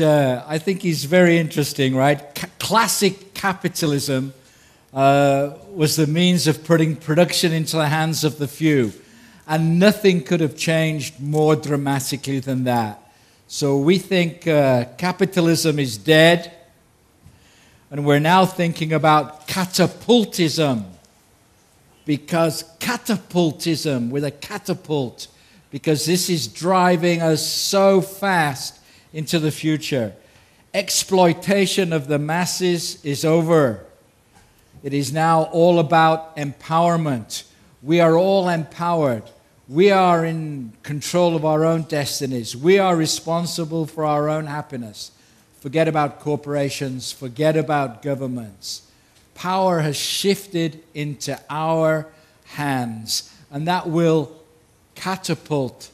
uh, I think he's very interesting, right? C- classic capitalism uh, was the means of putting production into the hands of the few. And nothing could have changed more dramatically than that. So we think uh, capitalism is dead, and we're now thinking about catapultism. Because catapultism, with a catapult, because this is driving us so fast into the future. Exploitation of the masses is over. It is now all about empowerment. We are all empowered. We are in control of our own destinies. We are responsible for our own happiness. Forget about corporations, forget about governments. Power has shifted into our hands, and that will catapult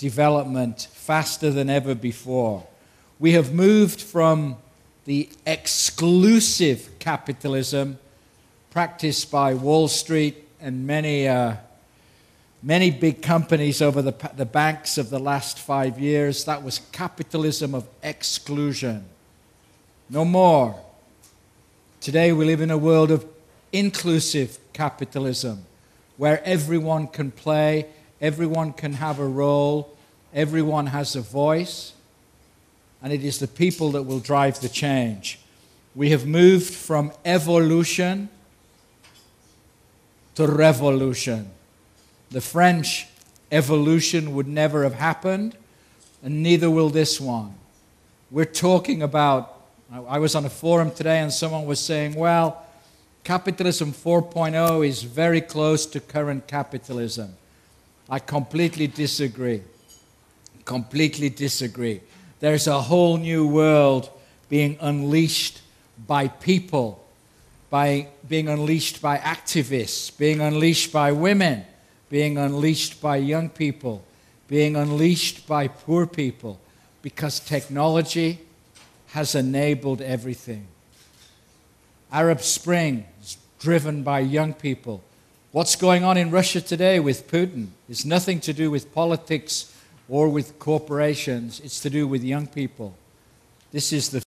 development faster than ever before. We have moved from the exclusive capitalism practiced by Wall Street and many, uh, many big companies over the, the banks of the last five years. That was capitalism of exclusion. No more. Today we live in a world of inclusive capitalism where everyone can play, everyone can have a role, everyone has a voice, and it is the people that will drive the change. We have moved from evolution to revolution. The French evolution would never have happened, and neither will this one. We're talking about, I was on a forum today and someone was saying, well, capitalism 4.0 is very close to current capitalism. I completely disagree. Completely disagree. There's a whole new world being unleashed by people by being unleashed by activists, being unleashed by women, being unleashed by young people, being unleashed by poor people, because technology has enabled everything. Arab Spring is driven by young people. What's going on in Russia today with Putin is nothing to do with politics or with corporations, it's to do with young people. This is the